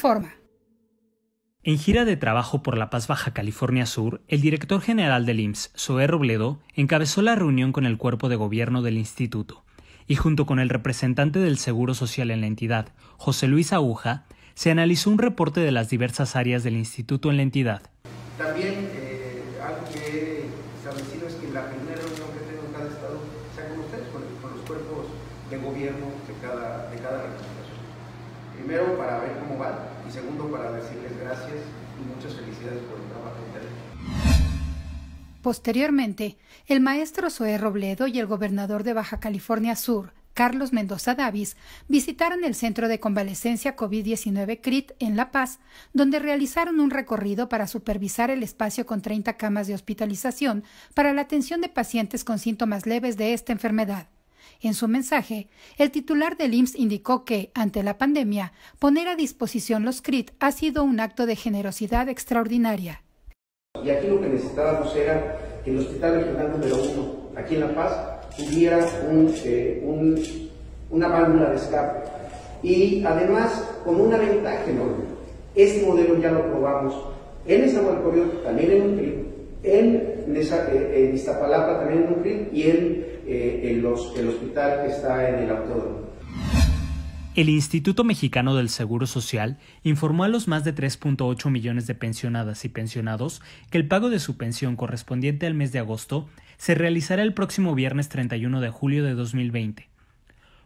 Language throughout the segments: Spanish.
informa. En gira de trabajo por La Paz Baja California Sur, el director general del IMSS, Zoé Robledo, encabezó la reunión con el cuerpo de gobierno del instituto y junto con el representante del Seguro Social en la entidad, José Luis Aguja, se analizó un reporte de las diversas áreas del instituto en la entidad. También eh, algo que he establecido es que la primera reunión que tengo en cada estado sea con ustedes, con, los cuerpos de gobierno de cada, de cada representación. Primero para ver cómo va y segundo para decirles gracias y muchas felicidades por el trabajo Posteriormente, el maestro Zoé Robledo y el gobernador de Baja California Sur, Carlos Mendoza Davis, visitaron el Centro de Convalecencia COVID-19 CRIT en La Paz, donde realizaron un recorrido para supervisar el espacio con 30 camas de hospitalización para la atención de pacientes con síntomas leves de esta enfermedad. En su mensaje, el titular del IMSS indicó que, ante la pandemia, poner a disposición los CRIT ha sido un acto de generosidad extraordinaria. Y aquí lo que necesitábamos era que el Hospital Regional número uno, aquí en La Paz, tuviera eh, un, una válvula de escape. Y además, con una ventaja enorme. Este modelo ya lo probamos en Nezahualcóyotl, también en un CRIT, en, eh, en Iztapalapa también en un CRIT y en eh, el, hospital está en el. El Instituto Mexicano del Seguro Social informó a los más de 3.8 millones de pensionadas y pensionados que el pago de su pensión correspondiente al mes de agosto se realizará el próximo viernes 31 de julio de 2020.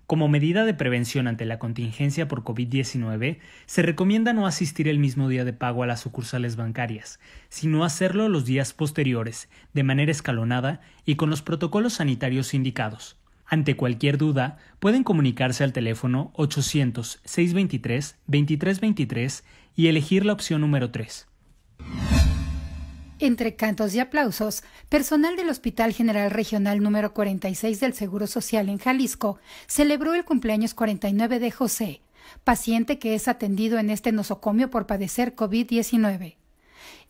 Como medida de prevención ante la contingencia por COVID-19, se recomienda no asistir el mismo día de pago a las sucursales bancarias, sino hacerlo los días posteriores, de manera escalonada y con los protocolos sanitarios indicados. Ante cualquier duda, pueden comunicarse al teléfono 800-623-2323 y elegir la opción número 3. Entre cantos y aplausos, personal del Hospital General Regional número 46 del Seguro Social en Jalisco celebró el cumpleaños 49 de José, paciente que es atendido en este nosocomio por padecer COVID-19.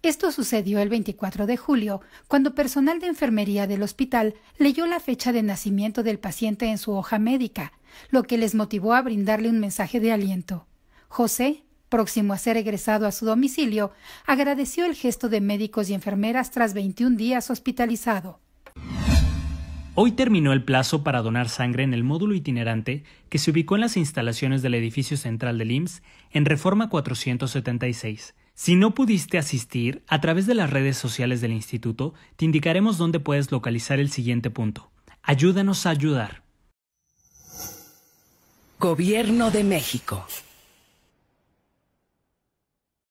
Esto sucedió el 24 de julio, cuando personal de enfermería del hospital leyó la fecha de nacimiento del paciente en su hoja médica, lo que les motivó a brindarle un mensaje de aliento. José, próximo a ser egresado a su domicilio, agradeció el gesto de médicos y enfermeras tras 21 días hospitalizado. Hoy terminó el plazo para donar sangre en el módulo itinerante que se ubicó en las instalaciones del edificio central del IMSS en Reforma 476 si no pudiste asistir, a través de las redes sociales del instituto te indicaremos dónde puedes localizar el siguiente punto. Ayúdanos a ayudar. Gobierno de México.